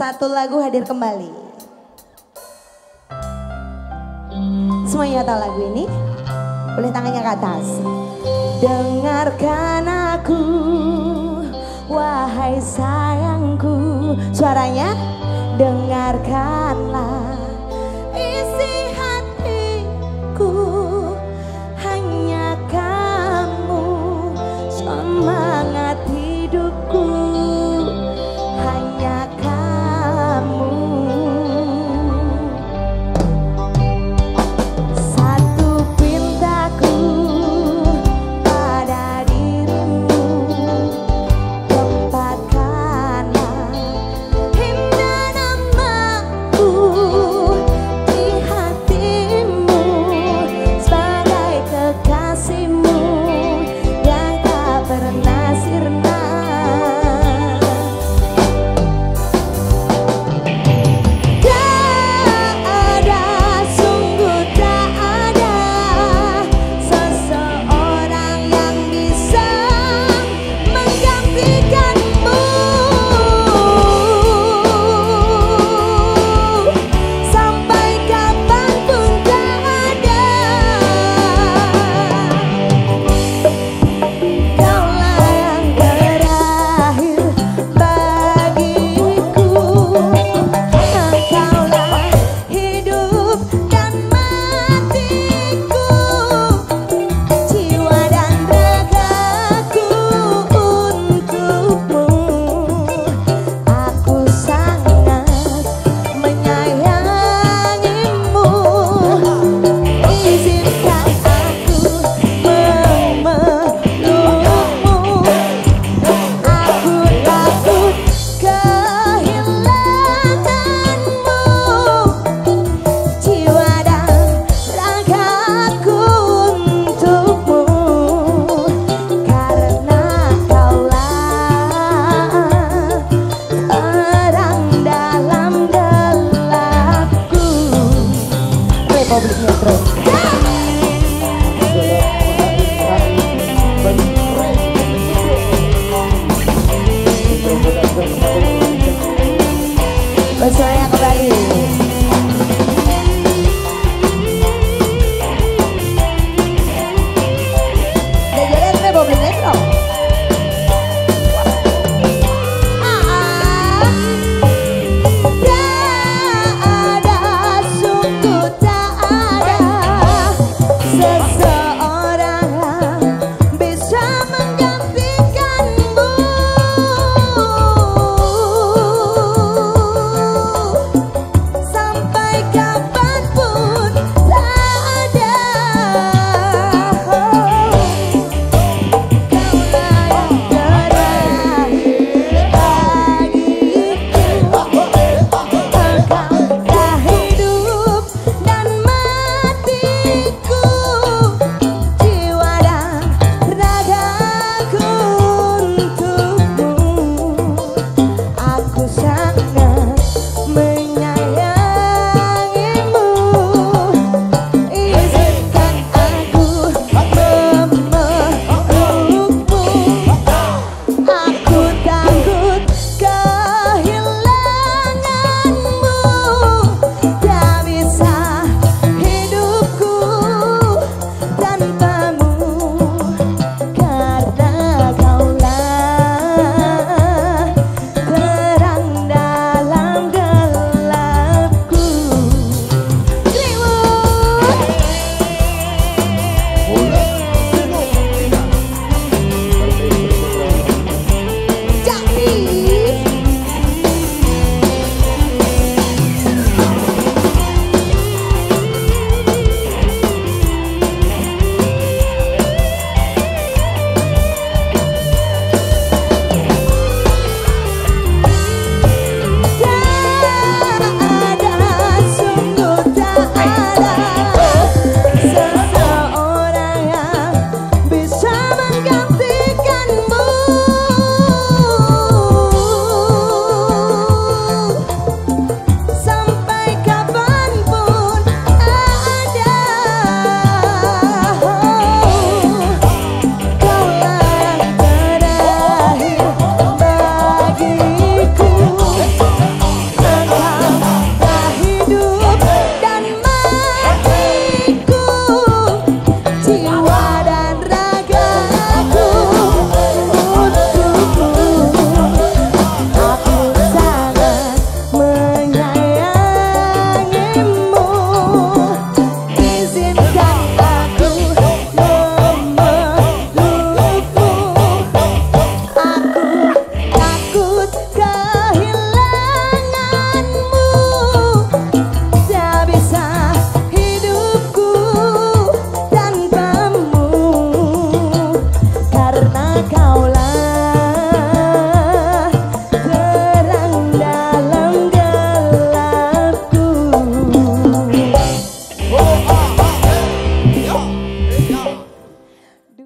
satu lagu hadir kembali. Semuanya tahu lagu ini? Boleh tangannya ke atas. Dengarkan aku, wahai sayangku. Suaranya, dengarkanlah. область метро. canta.